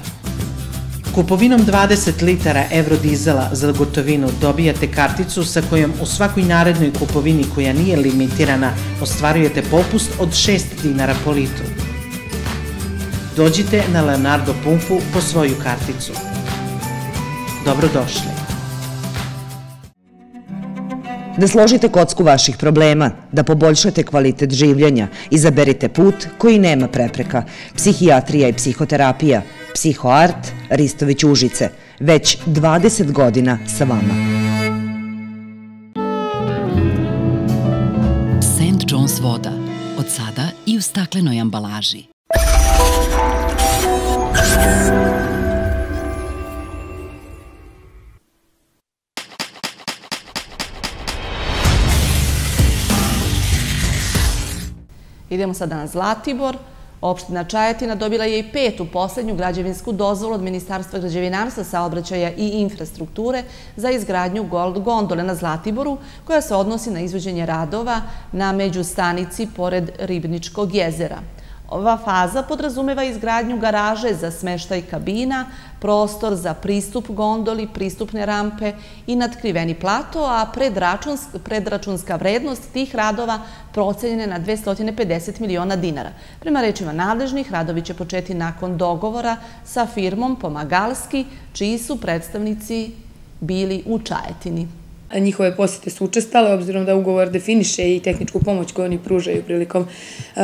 Speaker 56: Kupovinom 20 litara evrodizela za gotovinu dobijate karticu sa kojom u svakoj narednoj kupovini koja nije limitirana ostvarujete popust od 6 dinara po litru. Dođite na Leonardo Pumpu po svoju karticu. Dobrodošli
Speaker 44: da složite kocku vaših problema, da poboljšate kvalitet življenja, izaberite put koji nema prepreka. Psihijatrija i psihoterapija, psihoart, Ristović Užice, već 20 godina sa vama.
Speaker 57: St. John's voda, od sada i u staklenoj ambalaži.
Speaker 1: Idemo sada na Zlatibor. Opština Čajetina dobila je i petu posljednju građevinsku dozvolu od Ministarstva građevinarstva, saobraćaja i infrastrukture za izgradnju Gold Gondole na Zlatiboru, koja se odnosi na izvođenje radova na međustanici pored Ribničkog jezera. Ova faza podrazumeva izgradnju garaže za smeštaj kabina, prostor za pristup gondoli, pristupne rampe i nadkriveni plato, a predračunska vrednost tih radova procenjene na 250 miliona dinara. Prema rečima nadležnih, radovi će početi nakon dogovora sa firmom Pomagalski, čiji su predstavnici bili u Čajetini
Speaker 58: njihove posjete su učestale, obzirom da ugovor definiše i tehničku pomoć koju oni pružaju prilikom e,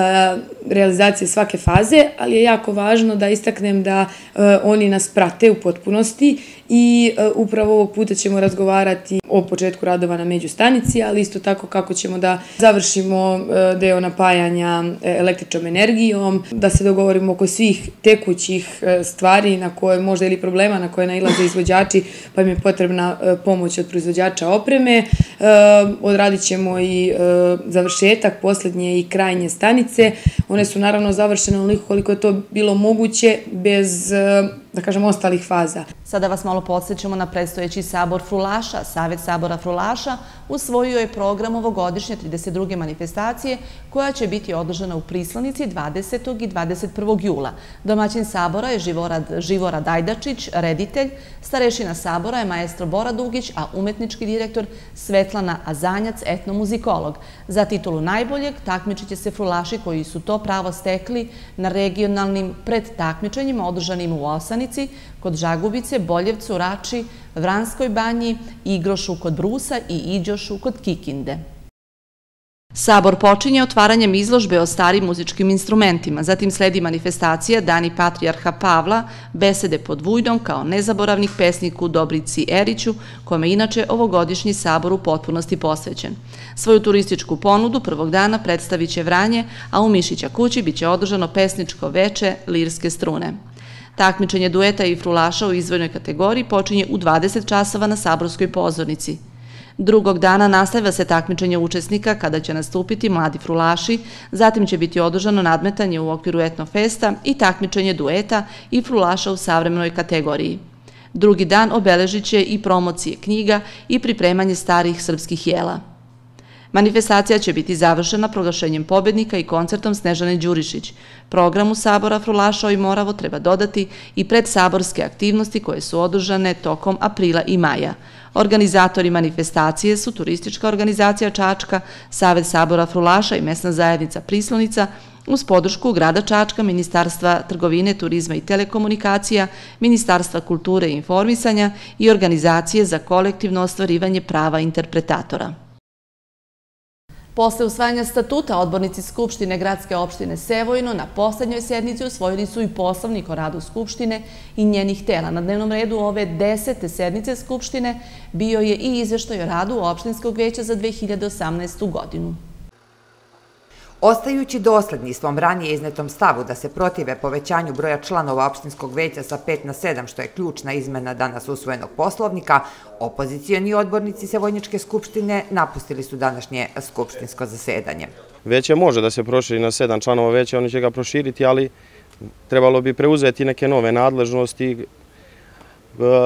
Speaker 58: realizacije svake faze, ali je jako važno da istaknem da e, oni nas prate u potpunosti i e, upravo ovog puta ćemo razgovarati o početku radova na međustanici, ali isto tako kako ćemo da završimo e, deo napajanja e, električnom energijom, da se dogovorimo oko svih tekućih e, stvari na koje možda ili problema na koje nailaze izvođači, pa im je potrebna pomoć od proizvođača opreme. Odradit ćemo i završetak posljednje i krajnje stanice. One su naravno završene onoliko koliko je to bilo moguće bez da kažem, ostalih faza.
Speaker 1: Sada vas malo podsjećamo na predstojeći sabor Frulaša. Savjet sabora Frulaša usvojio je program ovogodišnje 32. manifestacije koja će biti održana u Prislanici 20. i 21. jula. Domaćin sabora je Živora Dajdačić, reditelj, starešina sabora je maestro Bora Dugić, a umetnički direktor Svetlana Azanjac, etnomuzikolog. Za titulu najboljeg takmičit će se Frulaši koji su to pravo stekli na regionalnim predtakmičenjima održanim u poslanici kod Žagubice, Boljevcu, Rači, Vranskoj banji, Igrošu kod Brusa i Iđošu kod Kikinde. Sabor počinje otvaranjem izložbe o starim muzičkim instrumentima, zatim sledi manifestacija Dani Patrijarha Pavla, besede pod Vujdom kao nezaboravnih pesniku Dobrici Eriću, kome inače ovogodišnji sabor u potpunosti posvećen. Svoju turističku ponudu prvog dana predstavit će Vranje, a u Mišića kući biće održano pesničko veče Lirske strune. Takmičenje dueta i frulaša u izvojnoj kategoriji počinje u 20 časova na Saborskoj pozornici. Drugog dana nastavlja se takmičenje učesnika kada će nastupiti mladi frulaši, zatim će biti održano nadmetanje u okviru etnofesta i takmičenje dueta i frulaša u savremenoj kategoriji. Drugi dan obeležit će i promocije knjiga i pripremanje starih srpskih jela. Manifestacija će biti završena proglašenjem pobednika i koncertom Snežane Đurišić. Programu Sabora Frulašao i Moravo treba dodati i predsaborske aktivnosti koje su održane tokom aprila i maja. Organizatori manifestacije su Turistička organizacija Čačka, Savet Sabora Frulaša i Mesna zajednica Prislonica, uz podršku Grada Čačka, Ministarstva trgovine, turizma i telekomunikacija, Ministarstva kulture i informisanja i Organizacije za kolektivno ostvarivanje prava interpretatora. Posle usvajanja statuta odbornici Skupštine Gradske opštine Sevojno na poslednjoj sednici usvojili su i poslovnik o radu Skupštine i njenih tela. Na dnevnom redu ove desete sednice Skupštine bio je i izveštaj o radu opštinskog veća za 2018. godinu.
Speaker 35: Ostajući dosledni svom ranije iznetom stavu da se protive povećanju broja članova opštinskog veća sa 5 na 7, što je ključna izmena danas usvojenog poslovnika, opozicijani odbornici Sevojničke skupštine napustili su današnje skupštinsko zasedanje.
Speaker 59: Veće može da se proširi na 7 članova veća, oni će ga proširiti, ali trebalo bi preuzeti neke nove nadležnosti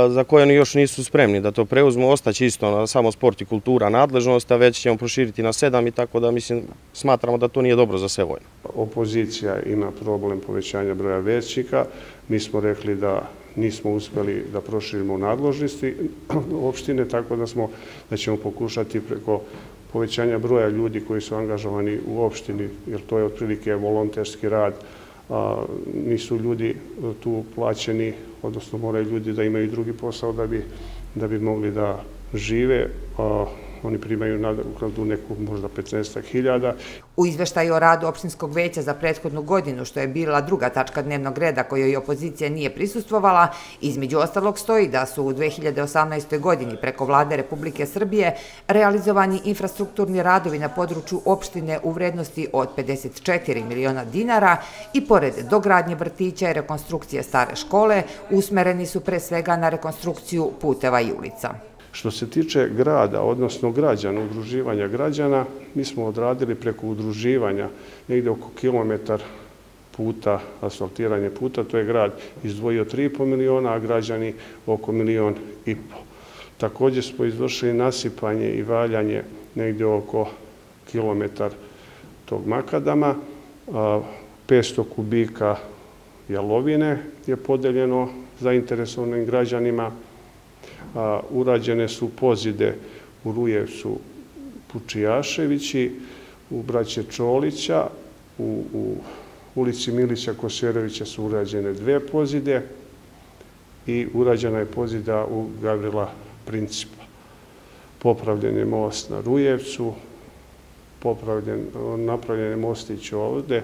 Speaker 59: za koje oni još nisu spremni da to preuzmu, ostaće isto na samo sport i kultura nadležnost, a već ćemo proširiti na sedam i tako da mislim, smatramo da to nije dobro za sve vojne.
Speaker 60: Opozicija ima problem povećanja broja većnika. Mi smo rekli da nismo uspeli da proširimo nadložnosti opštine, tako da smo da ćemo pokušati preko povećanja broja ljudi koji su angažovani u opštini, jer to je otprilike volonterski rad, nisu ljudi e, tu plaćeni, odnosno moraju ljudi da imaju drugi posao da bi da bi mogli da žive oni primaju nagradu neku možda 15 hiljada.
Speaker 35: U izveštaju o radu opštinskog veća za prethodnu godinu, što je bila druga tačka dnevnog reda kojoj opozicija nije prisustvovala, između ostalog stoji da su u 2018. godini preko vlade Republike Srbije realizovani infrastrukturni radovi na području opštine u vrednosti od 54 miliona dinara i pored dogradnje vrtića i rekonstrukcije stare škole usmereni su pre svega na rekonstrukciju puteva i ulica.
Speaker 60: Što se tiče grada, odnosno građana, udruživanja građana, mi smo odradili preko udruživanja negde oko kilometar puta, asfaltiranje puta, to je grad izdvojio 3,5 miliona, a građani oko milion i pol. Također smo izvršili nasipanje i valjanje negde oko kilometar tog makadama. 500 kubika jalovine je podeljeno zainteresovanim građanima urađene su pozide u Rujevcu Pučijaševići, u braće Čolića, u ulici Milića Kosjerovića su urađene dve pozide i urađena je pozida u Gavrila Principa. Popravljen je most na Rujevcu, napravljen je mostić ovde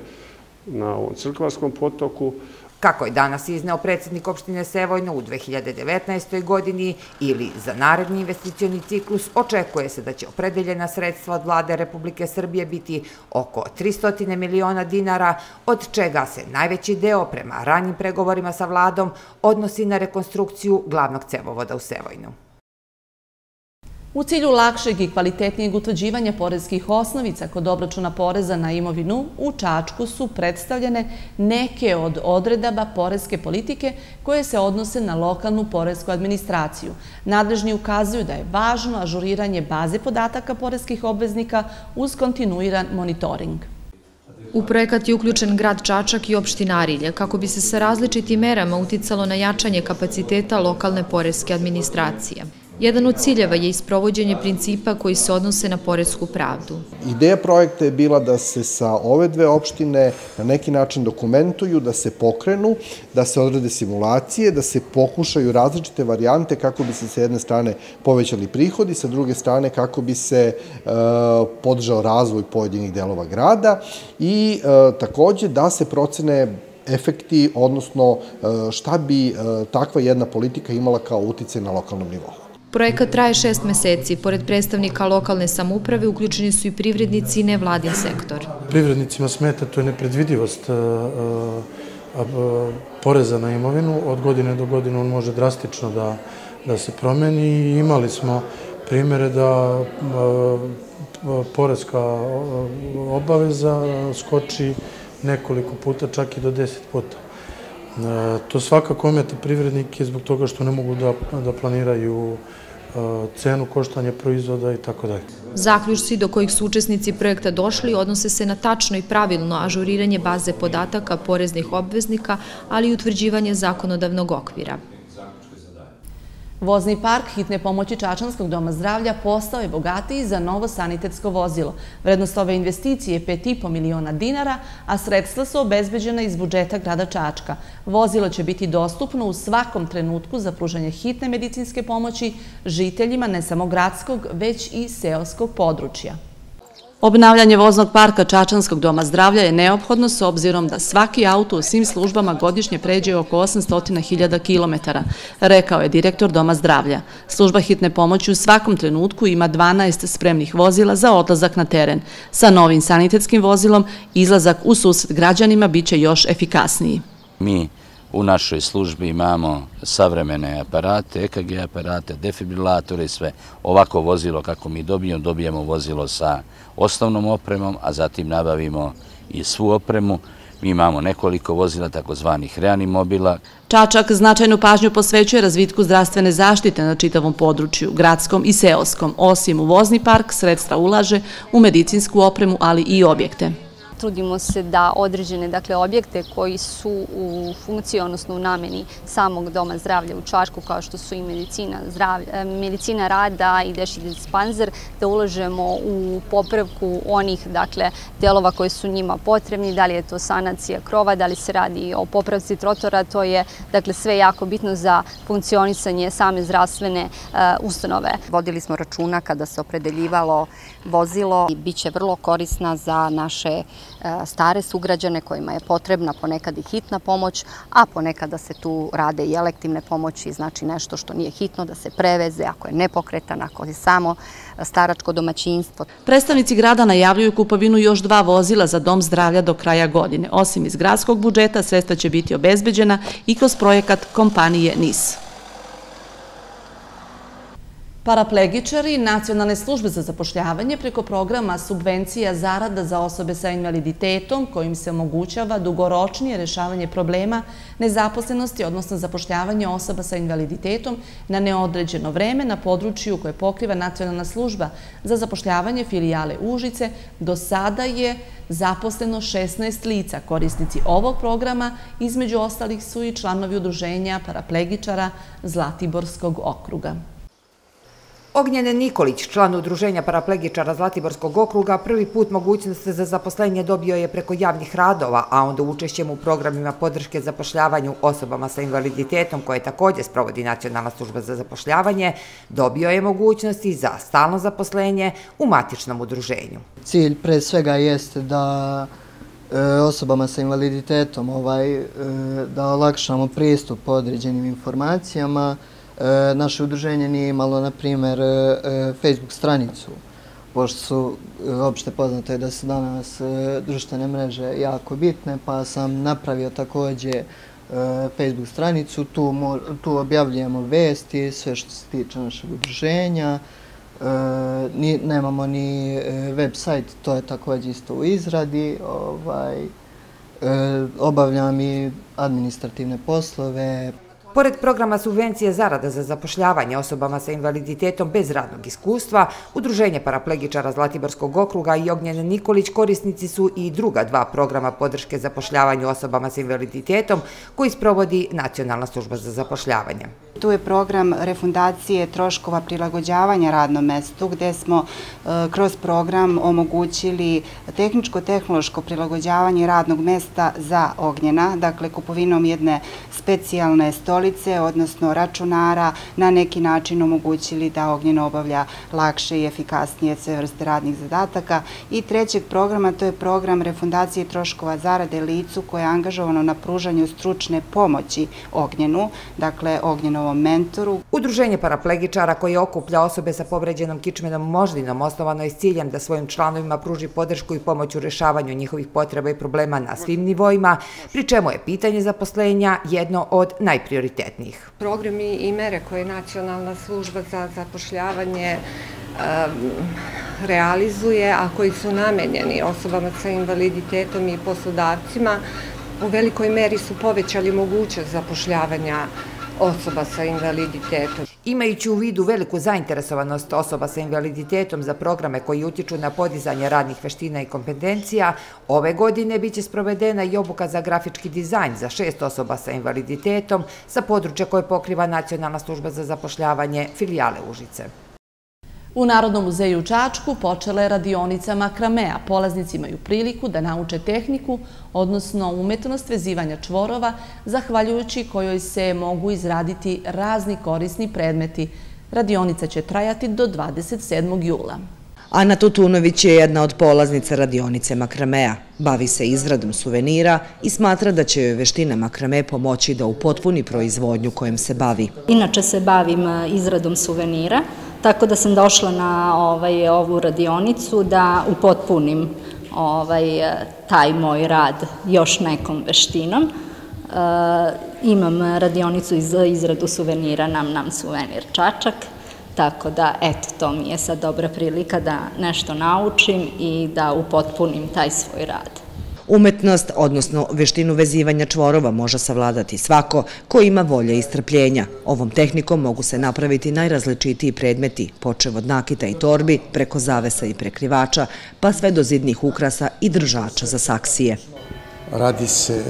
Speaker 60: na ovom crkvarskom potoku,
Speaker 35: kako je danas izneo predsjednik opštine Sevojno u 2019. godini ili za naredni investicioni ciklus, očekuje se da će opredeljena sredstva od vlade Republike Srbije biti oko 300 miliona dinara, od čega se najveći deo prema ranjim pregovorima sa vladom odnosi na rekonstrukciju glavnog cevovoda u Sevojnu.
Speaker 1: U cilju lakšeg i kvalitetnijeg utvrđivanja porezkih osnovica kod obračuna poreza na imovinu, u Čačku su predstavljene neke od odredaba porezke politike koje se odnose na lokalnu porezku administraciju. Nadležni ukazuju da je važno ažuriranje baze podataka porezkih obveznika uz kontinuiran monitoring.
Speaker 29: U projekat je uključen grad Čačak i opština Arilje, kako bi se sa različitim merama uticalo na jačanje kapaciteta lokalne porezke administracije. Jedan od ciljeva je isprovođenje principa koji se odnose na poredsku pravdu.
Speaker 38: Ideja projekta je bila da se sa ove dve opštine na neki način dokumentuju, da se pokrenu, da se odrede simulacije, da se pokušaju različite varijante kako bi se sa jedne strane povećali prihodi, sa druge strane kako bi se e, podržao razvoj pojedinih delova grada i e, takođe da se procene efekti, odnosno e, šta bi e, takva jedna politika imala kao utice na lokalnom nivou.
Speaker 29: Projekat traje šest meseci. Pored predstavnika lokalne samuprave uključeni su i privrednici i nevladin sektor.
Speaker 61: Privrednicima smeta to je nepredvidivost e, e, e, poreza na imovinu. Od godine do godine on može drastično da se promeni imali smo primere da porezka obaveza skoči nekoliko puta, čak i do deset puta. To svakako ometa privrednike zbog toga što ne mogu da planiraju E, cenu koštanja proizvoda i tako dalje.
Speaker 29: Zaključci do kojih su učesnici projekta došli odnose se na tačno i pravilno ažuriranje baze podataka poreznih obveznika, ali i utvrđivanje zakonodavnog okvira.
Speaker 1: Vozni park hitne pomoći Čačanskog doma zdravlja postao je bogatiji za novo sanitetsko vozilo. Vrednost ove investicije je 5,5 miliona dinara, a sredstva su obezbeđena iz budžeta grada Čačka. Vozilo će biti dostupno u svakom trenutku za pružanje hitne medicinske pomoći žiteljima ne samo gradskog, već i seoskog područja. Obnavljanje voznog parka Čačanskog doma zdravlja je neophodno s obzirom da svaki auto u svim službama godišnje pređe oko 800.000 km, rekao je direktor doma zdravlja. Služba hitne pomoći u svakom trenutku ima 12 spremnih vozila za odlazak na teren. Sa novim sanitetskim vozilom izlazak u susret građanima biće još efikasniji.
Speaker 62: Mi u našoj službi imamo savremene aparate, EKG aparate, defibrilatore i sve. Ovako vozilo kako mi dobijemo, dobijemo vozilo sa osnovnom opremom, a zatim nabavimo i svu opremu. Mi imamo nekoliko vozila, takozvanih reanimobila.
Speaker 1: Čačak značajnu pažnju posvećuje razvitku zdravstvene zaštite na čitavom području, gradskom i seoskom. Osim u vozni park, sredstva ulaže u medicinsku opremu, ali i objekte
Speaker 63: trudimo se da određene dakle, objekte koji su u funkciji, odnosno u nameni samog doma zdravlja u Čačku, kao što su i medicina, zdravlja, e, medicina rada i deši dispanzer, da uložemo u popravku onih dakle, delova koji su njima potrebni, da li je to sanacija krova, da li se radi o popravci trotora, to je dakle, sve jako bitno za funkcionisanje same zdravstvene uh, ustanove.
Speaker 64: Vodili smo računa kada se opredeljivalo vozilo i bit će vrlo korisna za naše E, stare sugrađane kojima je potrebna ponekad i hitna pomoć, a ponekad da se tu rade i elektivne pomoći, znači nešto što nije hitno da se preveze, ako je nepokretan, ako je samo e, staračko domaćinstvo.
Speaker 1: Predstavnici grada najavljuju kupovinu još dva vozila za dom zdravlja do kraja godine. Osim iz gradskog budžeta, sredstva će biti obezbeđena i kroz projekat kompanije NIS. Paraplegičari Nacionalne službe za zapošljavanje preko programa subvencija zarada za osobe sa invaliditetom kojim se omogućava dugoročnije rešavanje problema nezaposlenosti, odnosno zapošljavanje osoba sa invaliditetom na neodređeno vreme na području koje pokriva Nacionalna služba za zapošljavanje filijale Užice, do sada je zaposleno 16 lica. Korisnici ovog programa između ostalih su i članovi udruženja paraplegičara Zlatiborskog okruga.
Speaker 35: Ognjene Nikolić, član udruženja paraplegičara Zlatiborskog okruga, prvi put mogućnost za zaposlenje dobio je preko javnih radova, a onda učešćem u programima podrške zapošljavanju osobama sa invaliditetom, koje također sprovodi Nacionalna služba za zapošljavanje, dobio je mogućnosti za stalno zaposlenje u matičnom udruženju.
Speaker 65: Cilj pre svega jeste da e, osobama sa invaliditetom ovaj, e, da olakšamo pristup određenim informacijama, E, naše udruženje nije imalo, na primjer, e, e Facebook stranicu, pošto su e, opšte poznate da su danas e, društvene mreže jako bitne, pa sam napravio također Facebook stranicu, tu objavljujemo vesti, sve što se tiče našeg udruženja, nemamo ni web sajt, to je također isto u izradi. Ovaj, obavljam i administrativne poslove,
Speaker 35: Pored programa subvencije zarada za zapošljavanje osobama sa invaliditetom bez radnog iskustva, Udruženje paraplegičara Zlatiborskog okruga i Ognjene Nikolić korisnici su i druga dva programa podrške zapošljavanju osobama sa invaliditetom koji sprovodi Nacionalna služba za zapošljavanje.
Speaker 38: Tu je program refundacije troškova prilagođavanja radnom mestu gde smo e, kroz program omogućili tehničko-tehnološko prilagođavanje radnog mesta za Ognjena, dakle kupovinom jedne specijalne stolice, odnosno računara, na neki način omogućili da Ognjeno obavlja lakše i efikasnije sve vrste radnih zadataka. I trećeg programa, to je program refundacije troškova zarade licu koje je angažovano na pružanju stručne pomoći Ognjenu, dakle Ognjenovom mentoru.
Speaker 35: Udruženje paraplegičara koje okuplja osobe sa povređenom kičmenom moždinom osnovano je s ciljem da svojim članovima pruži podršku i pomoć u rešavanju njihovih potreba i problema na svim nivoima, pri čemu je pitanje zaposlenja jedno od najprioritetnijih.
Speaker 66: Programi i mere koje Nacionalna služba za zapošljavanje realizuje, a koji su namenjeni osobama sa invaliditetom i poslodavcima, u velikoj meri su povećali mogućnost zapošljavanja osoba sa invaliditetom.
Speaker 35: Imajući u vidu veliku zainteresovanost osoba sa invaliditetom za programe koji utiču na podizanje radnih veština i kompetencija, ove godine biće sprovedena i obuka za grafički dizajn za šest osoba sa invaliditetom sa područja koje pokriva Nacionalna služba za zapošljavanje filijale Užice.
Speaker 1: U Narodnom muzeju u Čačku počela je radionica makramea. Polaznici imaju priliku da nauče tehniku, odnosno umetnost vezivanja čvorova, zahvaljujući kojoj se mogu izraditi razni korisni predmeti. Radionica će trajati do 27. jula.
Speaker 44: Ana Tutunović je jedna od polaznica radionice makramea. Bavi se izradom suvenira i smatra da će joj veštine makrame pomoći da upotpuni proizvodnju kojem se bavi.
Speaker 64: Inače se bavim izradom suvenira, tako da sam došla na ovaj, ovu radionicu da upotpunim ovaj, taj moj rad još nekom veštinom. E, imam radionicu za izradu suvenira Nam Nam Suvenir Čačak, tako da, eto, to mi je sad dobra prilika da nešto naučim i da upotpunim taj svoj rad.
Speaker 44: Umetnost, odnosno veštinu vezivanja čvorova, može savladati svako ko ima volje i strpljenja. Ovom tehnikom mogu se napraviti najrazličitiji predmeti, počev od nakita i torbi, preko zavesa i prekrivača, pa sve do zidnih ukrasa i držača za saksije.
Speaker 67: Radi se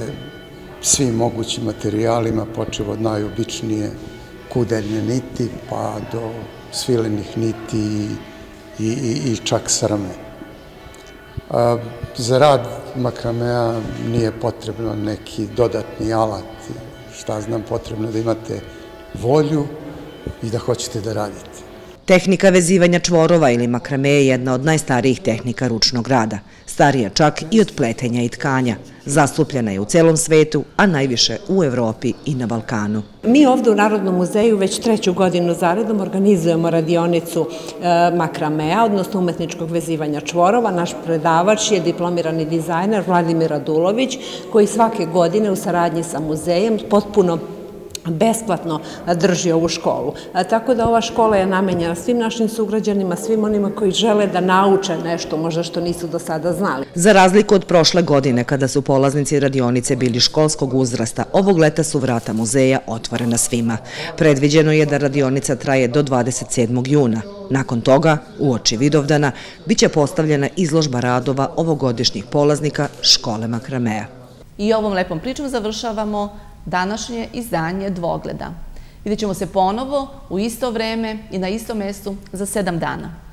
Speaker 67: svim mogućim materijalima, počev od najobičnije kudeljne niti, pa do svilenih niti i čak srme. Za rad makramea nije potrebno neki dodatni alat, šta znam, potrebno da imate volju i da hoćete da radite.
Speaker 44: Tehnika vezivanja čvorova ili makrame je jedna od najstarijih tehnika ručnog rada. Starija čak i od pletenja i tkanja. Zastupljena je u celom svetu, a najviše u Evropi i na Balkanu.
Speaker 68: Mi ovdje u Narodnom muzeju već treću godinu zaredom organizujemo radionicu e, makramea, odnosno umetničkog vezivanja čvorova. Naš predavač je diplomirani dizajner Vladimir Radulović, koji svake godine u saradnji sa muzejem potpuno besplatno drži ovu školu. Tako da ova škola je namenjena svim našim sugrađanima, svim onima koji žele da nauče nešto, možda što nisu do sada znali.
Speaker 44: Za razliku od prošle godine, kada su polaznici radionice bili školskog uzrasta, ovog leta su vrata muzeja otvorena svima. Predviđeno je da radionica traje do 27. juna. Nakon toga, u oči Vidovdana, bit će postavljena izložba radova ovogodišnjih polaznika škole Makramea.
Speaker 1: I ovom lepom pričom završavamo današnje izdanje Dvogleda. Vidjet ćemo se ponovo u isto vreme i na istom mestu za sedam dana.